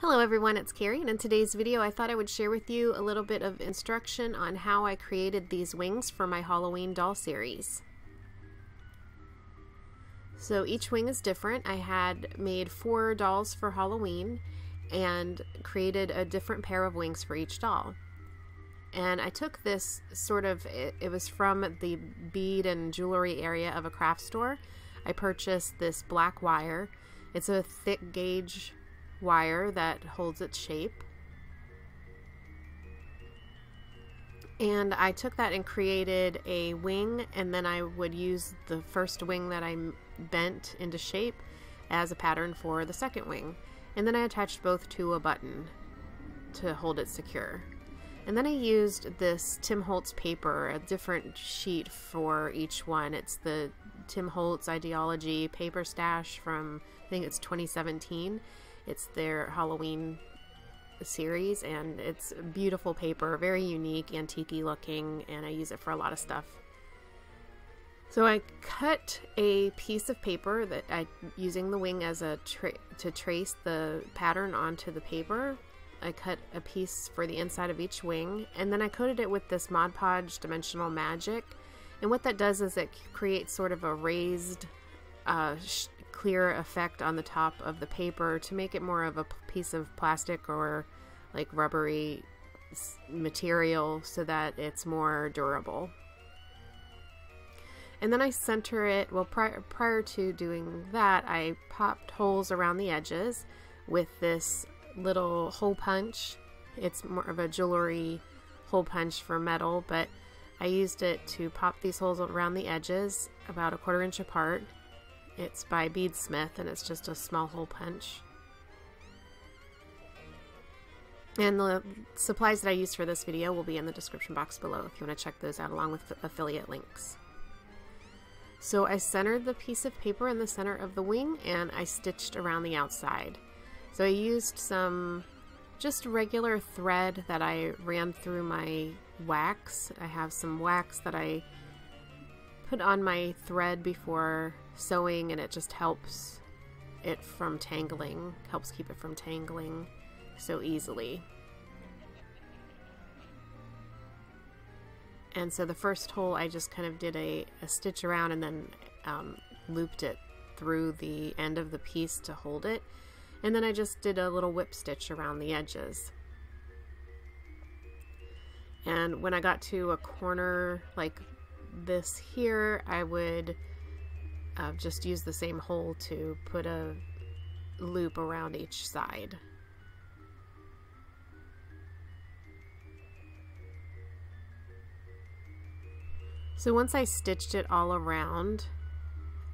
Hello everyone, it's Carrie and in today's video I thought I would share with you a little bit of instruction on how I created these wings for my Halloween doll series. So each wing is different. I had made four dolls for Halloween and created a different pair of wings for each doll. And I took this sort of, it, it was from the bead and jewelry area of a craft store. I purchased this black wire. It's a thick gauge wire that holds its shape. And I took that and created a wing, and then I would use the first wing that I bent into shape as a pattern for the second wing. And then I attached both to a button to hold it secure. And then I used this Tim Holtz paper, a different sheet for each one. It's the Tim Holtz Idea-ology paper stash from, I think it's 2017 it's their Halloween series, and it's beautiful paper, very unique, antique looking, and I use it for a lot of stuff. So I cut a piece of paper that I using the wing as a tra to trace the pattern onto the paper. I cut a piece for the inside of each wing, and then I coated it with this Mod Podge Dimensional Magic. And what that does is it creates sort of a raised uh, clear effect on the top of the paper to make it more of a piece of plastic or like rubbery material so that it's more durable. And then I center it, well prior, prior to doing that I popped holes around the edges with this little hole punch. It's more of a jewelry hole punch for metal but I used it to pop these holes around the edges about a quarter inch apart it's by Beadsmith and it's just a small hole punch. And the supplies that I used for this video will be in the description box below if you want to check those out along with affiliate links. So I centered the piece of paper in the center of the wing and I stitched around the outside. So I used some just regular thread that I ran through my wax. I have some wax that I put on my thread before sewing and it just helps it from tangling, helps keep it from tangling so easily. And so the first hole I just kind of did a, a stitch around and then um, looped it through the end of the piece to hold it. And then I just did a little whip stitch around the edges. And when I got to a corner like this here, I would uh, just use the same hole to put a loop around each side. So once I stitched it all around,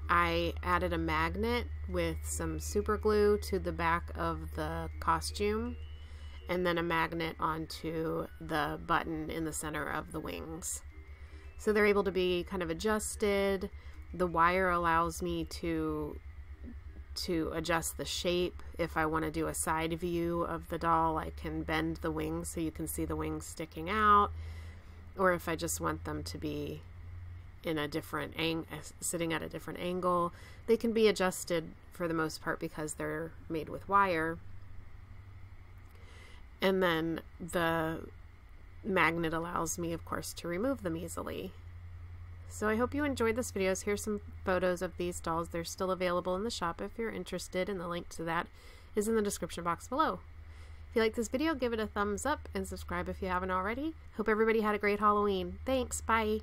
I added a magnet with some super glue to the back of the costume and then a magnet onto the button in the center of the wings. So they're able to be kind of adjusted. The wire allows me to to adjust the shape. If I want to do a side view of the doll, I can bend the wings so you can see the wings sticking out. Or if I just want them to be in a different angle, uh, sitting at a different angle, they can be adjusted for the most part because they're made with wire. And then the magnet allows me, of course, to remove them easily. So I hope you enjoyed this video. Here's some photos of these dolls. They're still available in the shop if you're interested, and the link to that is in the description box below. If you like this video, give it a thumbs up and subscribe if you haven't already. Hope everybody had a great Halloween. Thanks. Bye.